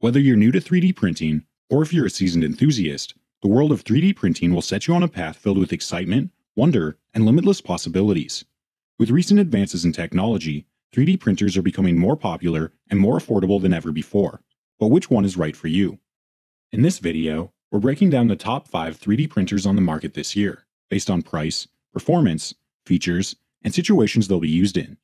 Whether you're new to 3D printing, or if you're a seasoned enthusiast, the world of 3D printing will set you on a path filled with excitement, wonder, and limitless possibilities. With recent advances in technology, 3D printers are becoming more popular and more affordable than ever before. But which one is right for you? In this video, we're breaking down the top 5 3D printers on the market this year, based on price, performance, features, and situations they'll be used in.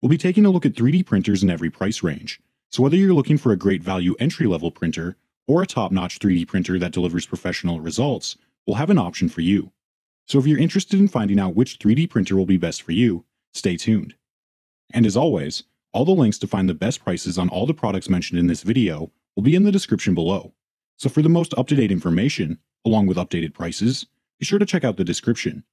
We'll be taking a look at 3D printers in every price range, so whether you're looking for a great value entry-level printer or a top-notch 3D printer that delivers professional results, we'll have an option for you. So if you're interested in finding out which 3D printer will be best for you, stay tuned. And as always, all the links to find the best prices on all the products mentioned in this video will be in the description below. So for the most up-to-date information, along with updated prices, be sure to check out the description.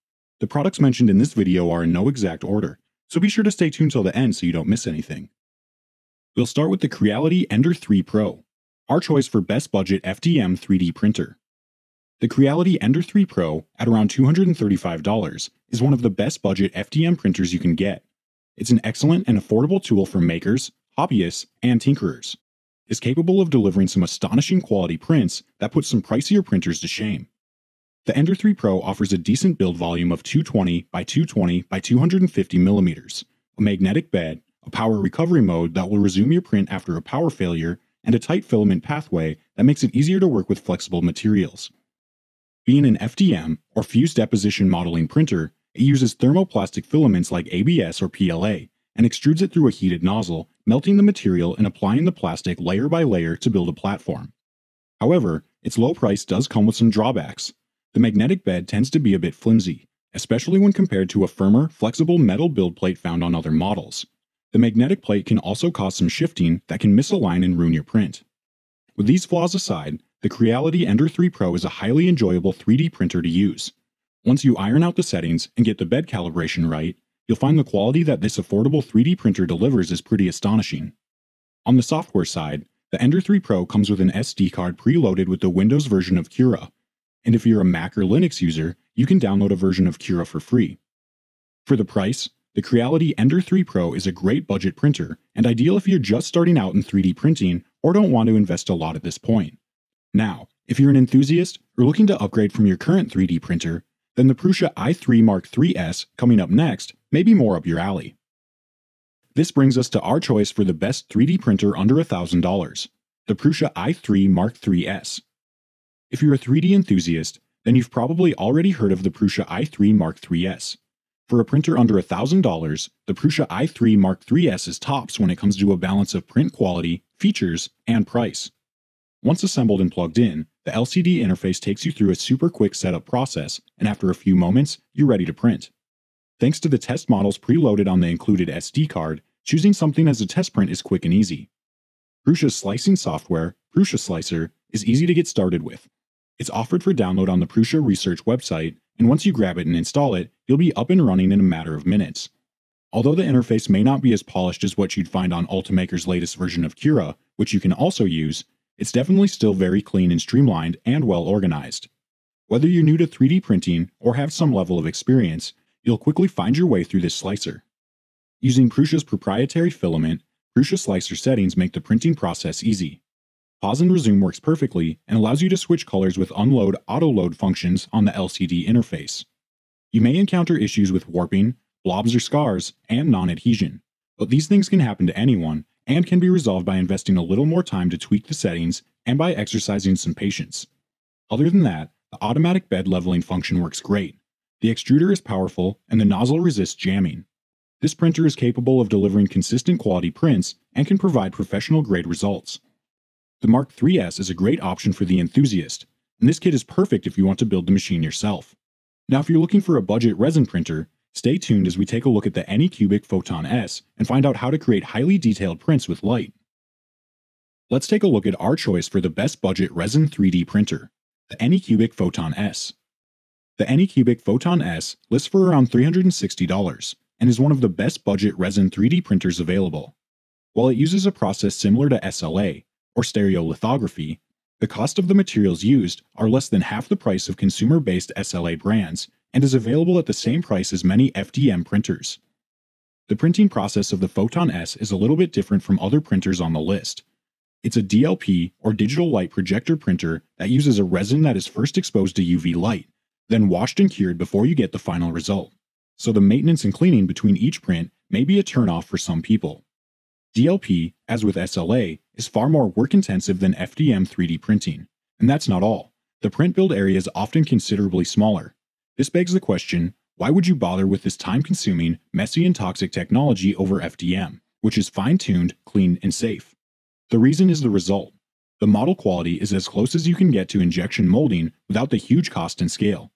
The products mentioned in this video are in no exact order, so be sure to stay tuned till the end so you don't miss anything. We'll start with the Creality Ender 3 Pro, our choice for best budget FDM 3D printer. The Creality Ender 3 Pro, at around $235, is one of the best budget FDM printers you can get. It's an excellent and affordable tool for makers, hobbyists, and tinkerers. It's capable of delivering some astonishing quality prints that put some pricier printers to shame. The Ender 3 Pro offers a decent build volume of 220 by 220 by 250 millimeters, a magnetic bed, a power recovery mode that will resume your print after a power failure, and a tight filament pathway that makes it easier to work with flexible materials. Being an FDM, or fused deposition modeling printer, it uses thermoplastic filaments like ABS or PLA and extrudes it through a heated nozzle, melting the material and applying the plastic layer by layer to build a platform. However, its low price does come with some drawbacks. The magnetic bed tends to be a bit flimsy, especially when compared to a firmer, flexible metal build plate found on other models. The magnetic plate can also cause some shifting that can misalign and ruin your print. With these flaws aside, the Creality Ender 3 Pro is a highly enjoyable 3D printer to use. Once you iron out the settings and get the bed calibration right, you'll find the quality that this affordable 3D printer delivers is pretty astonishing. On the software side, the Ender 3 Pro comes with an SD card preloaded with the Windows version of Cura, and if you're a Mac or Linux user, you can download a version of Cura for free. For the price, the Creality Ender 3 Pro is a great budget printer and ideal if you're just starting out in 3D printing or don't want to invest a lot at this point. Now, if you're an enthusiast or looking to upgrade from your current 3D printer, then the Prusa i3 Mark III's coming up next may be more up your alley. This brings us to our choice for the best 3D printer under $1,000, the Prusa i3 Mark III's. If you're a 3D enthusiast, then you've probably already heard of the Prusa i3 Mark III's. For a printer under $1,000, the Prusa i3 Mark III's is tops when it comes to a balance of print quality, features, and price. Once assembled and plugged in, the LCD interface takes you through a super quick setup process, and after a few moments, you're ready to print. Thanks to the test models preloaded on the included SD card, choosing something as a test print is quick and easy. Prusa's slicing software, Prusa Slicer, is easy to get started with. It's offered for download on the Prusa Research website, and once you grab it and install it, you'll be up and running in a matter of minutes. Although the interface may not be as polished as what you'd find on Ultimaker's latest version of Cura, which you can also use, it's definitely still very clean and streamlined and well organized. Whether you're new to 3D printing or have some level of experience, you'll quickly find your way through this slicer. Using Prusa's proprietary filament, Prusa Slicer settings make the printing process easy. Pause and resume works perfectly and allows you to switch colors with unload auto load functions on the LCD interface. You may encounter issues with warping, blobs or scars, and non adhesion, but these things can happen to anyone and can be resolved by investing a little more time to tweak the settings and by exercising some patience. Other than that, the automatic bed leveling function works great. The extruder is powerful and the nozzle resists jamming. This printer is capable of delivering consistent quality prints and can provide professional grade results. The Mark III's is a great option for the enthusiast, and this kit is perfect if you want to build the machine yourself. Now, if you're looking for a budget resin printer, Stay tuned as we take a look at the Anycubic Photon S and find out how to create highly detailed prints with light. Let's take a look at our choice for the best budget resin 3D printer, the Anycubic Photon S. The Anycubic Photon S lists for around $360 and is one of the best budget resin 3D printers available. While it uses a process similar to SLA, or stereolithography, the cost of the materials used are less than half the price of consumer based SLA brands and is available at the same price as many FDM printers. The printing process of the Photon S is a little bit different from other printers on the list. It's a DLP or digital light projector printer that uses a resin that is first exposed to UV light, then washed and cured before you get the final result. So the maintenance and cleaning between each print may be a turnoff for some people. DLP, as with SLA, is far more work intensive than FDM 3D printing. And that's not all. The print build area is often considerably smaller. This begs the question why would you bother with this time consuming, messy, and toxic technology over FDM, which is fine tuned, clean, and safe? The reason is the result. The model quality is as close as you can get to injection molding without the huge cost and scale.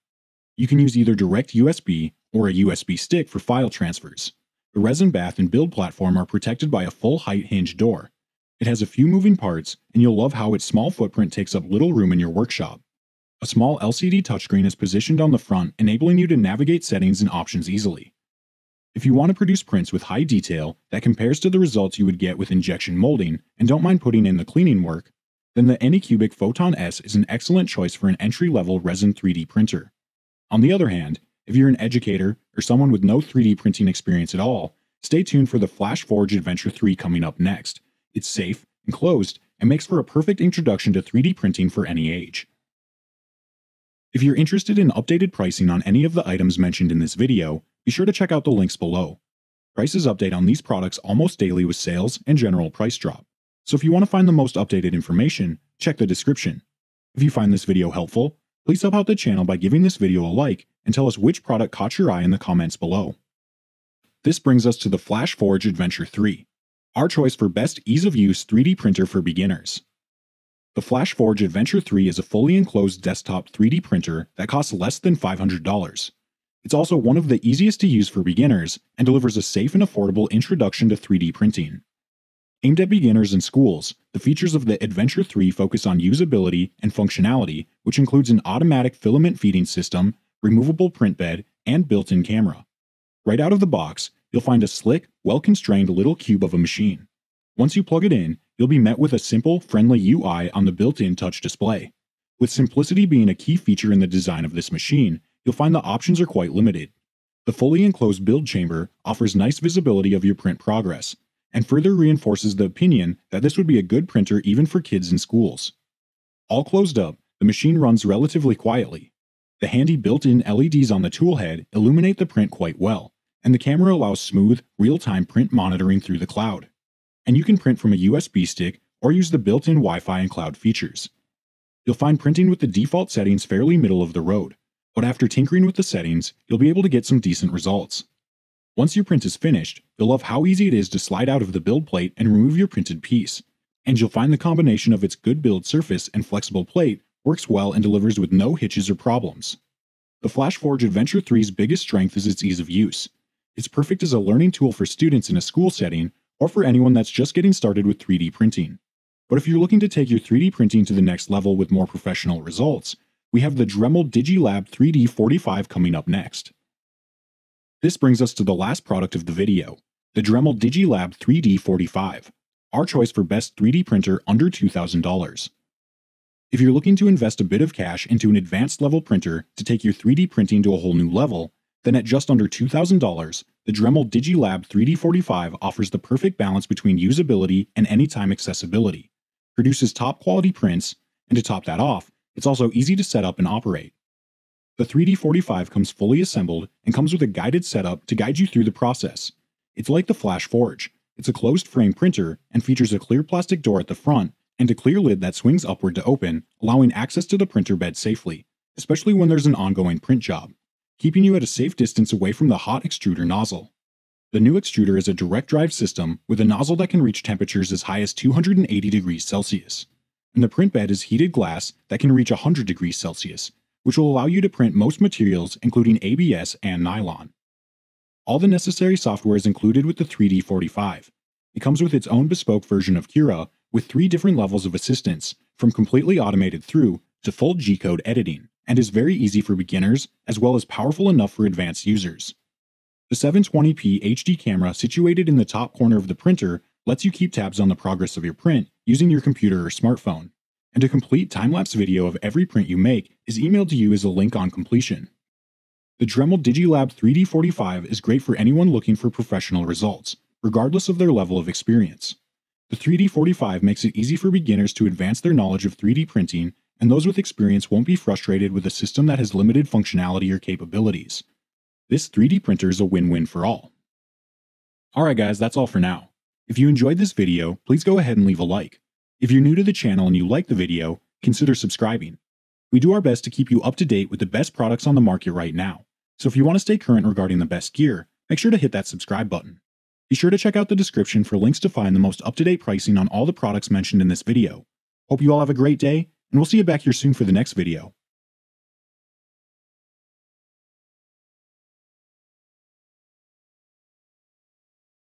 You can use either direct USB or a USB stick for file transfers. The resin bath and build platform are protected by a full height hinge door. It has a few moving parts, and you'll love how its small footprint takes up little room in your workshop. A small LCD touchscreen is positioned on the front, enabling you to navigate settings and options easily. If you want to produce prints with high detail that compares to the results you would get with injection molding and don't mind putting in the cleaning work, then the Anycubic Photon S is an excellent choice for an entry-level resin 3D printer. On the other hand, if you're an educator or someone with no 3D printing experience at all, stay tuned for the FlashForge Adventurer 3 coming up next. It's safe, enclosed, and makes for a perfect introduction to 3D printing for any age. If you're interested in updated pricing on any of the items mentioned in this video, be sure to check out the links below. Prices update on these products almost daily with sales and general price drop. So if you want to find the most updated information, check the description. If you find this video helpful, please help out the channel by giving this video a like and tell us which product caught your eye in the comments below. This brings us to the FlashForge Adventurer 3, our choice for best ease of use 3D printer for beginners. The FlashForge Adventurer 3 is a fully enclosed desktop 3D printer that costs less than $500. It's also one of the easiest to use for beginners and delivers a safe and affordable introduction to 3D printing. Aimed at beginners and schools, the features of the Adventurer 3 focus on usability and functionality, which includes an automatic filament feeding system, removable print bed, and built-in camera. Right out of the box, you'll find a slick, well-constrained little cube of a machine. Once you plug it in, you'll be met with a simple, friendly UI on the built-in touch display. With simplicity being a key feature in the design of this machine, you'll find the options are quite limited. The fully enclosed build chamber offers nice visibility of your print progress, and further reinforces the opinion that this would be a good printer even for kids in schools. All closed up, the machine runs relatively quietly. The handy built-in LEDs on the tool head illuminate the print quite well, and the camera allows smooth, real-time print monitoring through the cloud. And you can print from a USB stick or use the built-in Wi-Fi and cloud features. You'll find printing with the default settings fairly middle of the road, but after tinkering with the settings, you'll be able to get some decent results. Once your print is finished, you'll love how easy it is to slide out of the build plate and remove your printed piece. And you'll find the combination of its good build surface and flexible plate works well and delivers with no hitches or problems. The FlashForge Adventurer 3's biggest strength is its ease of use. It's perfect as a learning tool for students in a school setting or for anyone that's just getting started with 3D printing. But if you're looking to take your 3D printing to the next level with more professional results, we have the Dremel Digilab 3D 45 coming up next. This brings us to the last product of the video, the Dremel Digilab 3D 45, our choice for best 3D printer under $2,000. If you're looking to invest a bit of cash into an advanced level printer to take your 3D printing to a whole new level, then at just under $2,000, the Dremel Digilab 3D45 offers the perfect balance between usability and anytime accessibility, produces top quality prints, and to top that off, it's also easy to set up and operate. The 3D45 comes fully assembled and comes with a guided setup to guide you through the process. It's like the FlashForge. It's a closed frame printer and features a clear plastic door at the front and a clear lid that swings upward to open, allowing access to the printer bed safely, especially when there's an ongoing print job, keeping you at a safe distance away from the hot extruder nozzle. The new extruder is a direct drive system with a nozzle that can reach temperatures as high as 280 degrees Celsius and the print bed is heated glass that can reach 100 degrees Celsius, which will allow you to print most materials including ABS and nylon. All the necessary software is included with the 3D45. It comes with its own bespoke version of Cura with three different levels of assistance, from completely automated through to full G-code editing, and is very easy for beginners as well as powerful enough for advanced users. The 720p HD camera situated in the top corner of the printer lets you keep tabs on the progress of your print using your computer or smartphone. And a complete time-lapse video of every print you make is emailed to you as a link on completion. The Dremel Digilab 3D45 is great for anyone looking for professional results, regardless of their level of experience. The 3D45 makes it easy for beginners to advance their knowledge of 3D printing, and those with experience won't be frustrated with a system that has limited functionality or capabilities. This 3D printer is a win-win for all. Alright guys, that's all for now. If you enjoyed this video, please go ahead and leave a like. If you're new to the channel and you like the video, consider subscribing. We do our best to keep you up to date with the best products on the market right now, so if you want to stay current regarding the best gear, make sure to hit that subscribe button. Be sure to check out the description for links to find the most up-to-date pricing on all the products mentioned in this video. Hope you all have a great day, and we'll see you back here soon for the next video.